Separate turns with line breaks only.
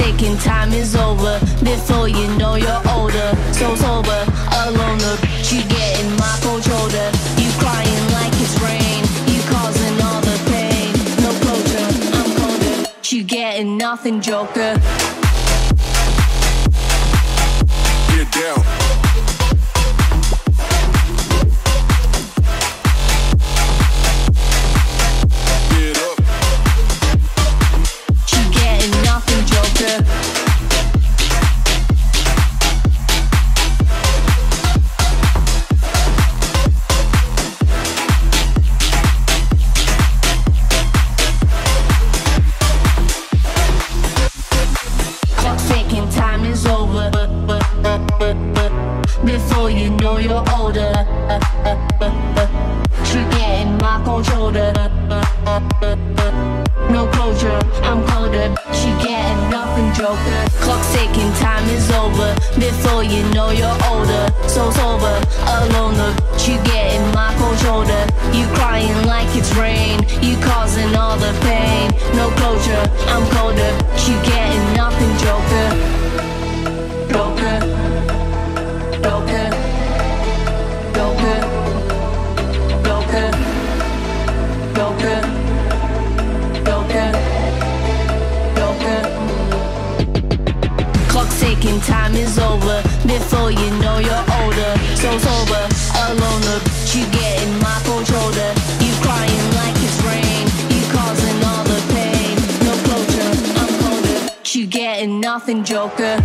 ticking, time is over. Before you know you're older, so sober, alone. Look, you getting my cold shoulder. You crying like it's rain. You causing all the pain. No closure, I'm colder. You getting nothing, Joker. You're older, you getting my cold shoulder. No closure, I'm colder. She getting nothing, Joker. Clock ticking, time is over. Before you know you're older, so sober, alone. You getting my cold shoulder. You crying like it's rain. You causing all the pain. No closure, I'm colder. You getting nothing. Joker. Joker. Ticking, time is over. Before you know you're older, so sober, alone. Look, you getting my cold shoulder. You crying like it's rain. You causing all the pain. No closure, I'm colder. You getting nothing, Joker.